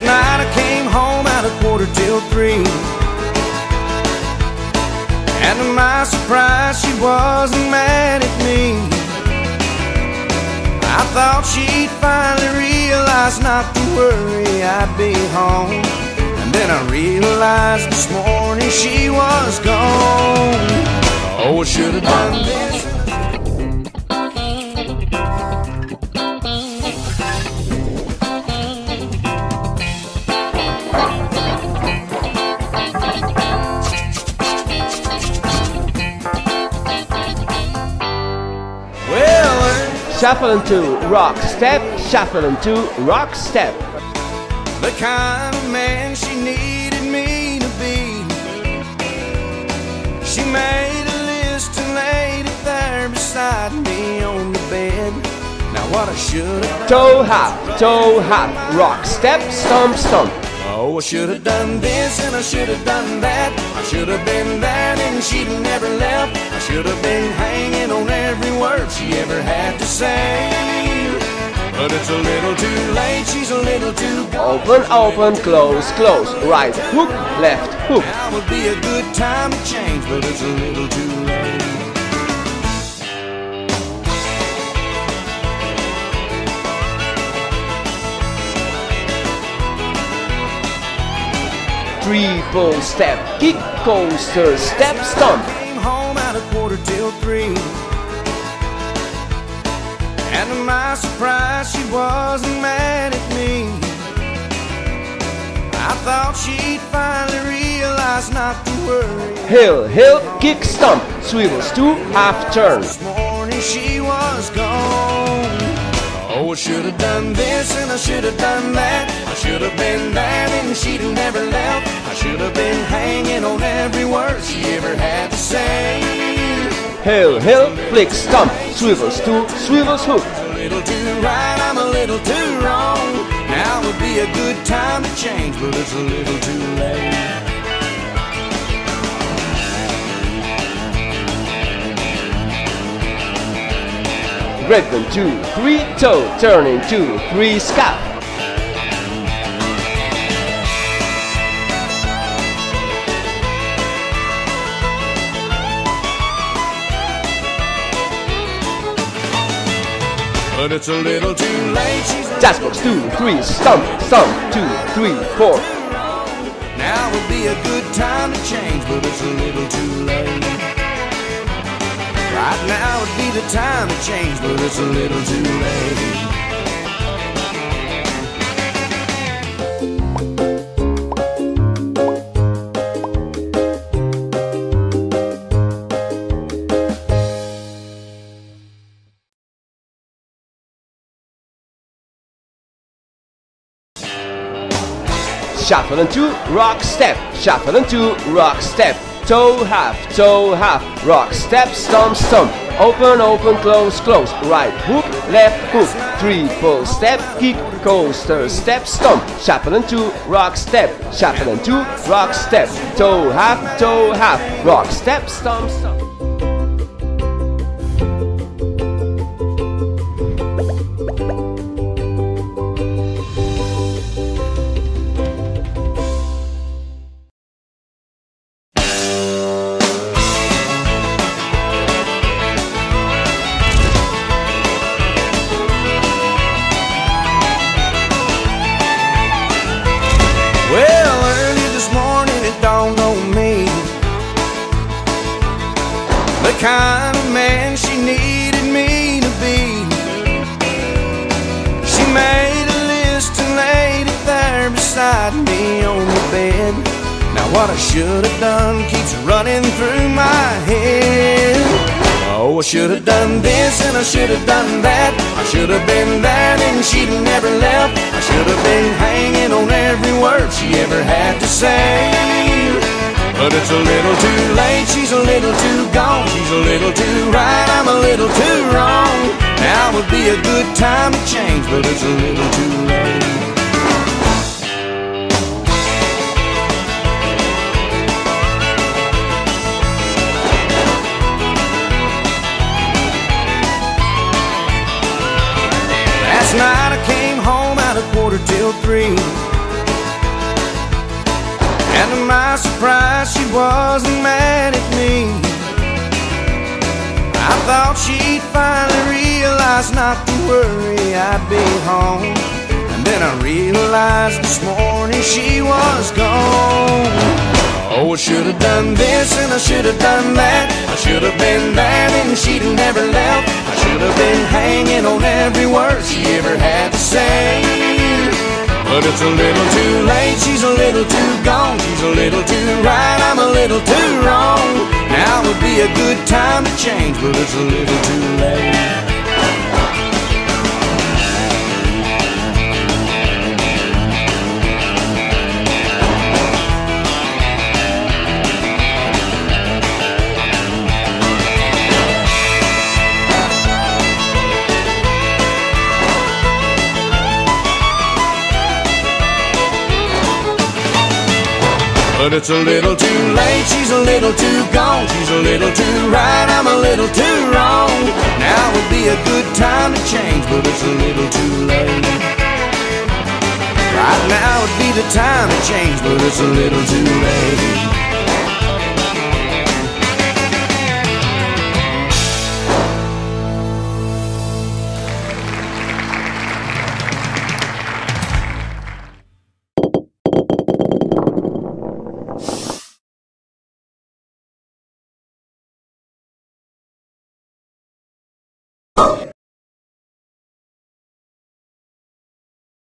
Night I came home at a quarter till three. And to my surprise, she wasn't mad at me. I thought she'd finally realize not to worry, I'd be home. And then I realized this morning she was gone. Oh, I should have done this. Shuffle into rock step, shuffle into rock step. the kind of man she needed me to be. She made a list and laid it there beside me on the bed. Now what I should have Toe hop, toe hop, rock step, stomp, stomp. Oh, I should have done this and I should have done that. I should have been there and she'd never left. I should have been hanging on every word she ever had But it's a little too late, she's a little too. Open, open, close, close. Right hook, left hook. Now would be a good time to change, but it's a little too late. Triple step, kick, coaster, step, stomp. Came home at a quarter till three. And to my surprise, she wasn't mad at me. I thought she'd finally realize not to worry. Hill, hill, kick, stomp. Swivels to half turn. This morning she was gone. Oh, I should have done this and I should have done that. I should have been there and she'd have never left. I should have been hanging on every word she ever had to say. Hill, hill, flick, stomp. Swivels to swivels hook. A little too right, I'm a little too wrong. Now would be a good time to change, but it's a little too late. Two, three toe, turning two, three. But it's a little too late, she's Jazzbox two, three, stomp, stomp, two, three, four. Now would be a good time to change, but it's a little too late. Right now would be the time to change, but it's a little too late. Shuffle into rock step, shuffle into rock step. Toe half, toe half, rock step, stomp, stomp. Open, open, close, close. Right hook, left hook. Three Triple step, kick, coaster, step, stomp. Shuffle into rock step, shuffle into rock step. Toe half, toe half, rock step, stomp, stomp. Kind of man she needed me to be. She made a list and laid it there beside me on the bed. Now, what I should have done keeps running through my head. Oh, I should have done this and I should have done that. I should have been there and she'd never left. I should have been hanging on every word she ever had to say. But it's a little too late, a little too right, I'm a little too wrong. Now would be a good time to change, but it's a little too late. Last night I came home at a quarter till three. And to my surprise, she wasn't mad at me. I thought she'd finally realize not to worry, I'd be home. And then I realized this morning she was gone. Oh, I should have done this and I should have done that. I should have been there and she'd never left. I should have been hanging on every word she ever. But it's a little too late, she's a little too gone. She's a little too right, I'm a little too wrong. Now would be a good time to change, but it's a little too late. But it's a little too late, she's a little too gone. She's a little too right, I'm a little too wrong. Now would be a good time to change, but it's a little too late. Right now would be the time to change, but it's a little too late.